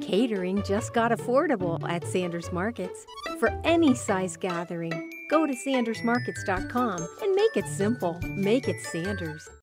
Catering just got affordable at Sanders Markets. For any size gathering, go to sandersmarkets.com and make it simple. Make it Sanders.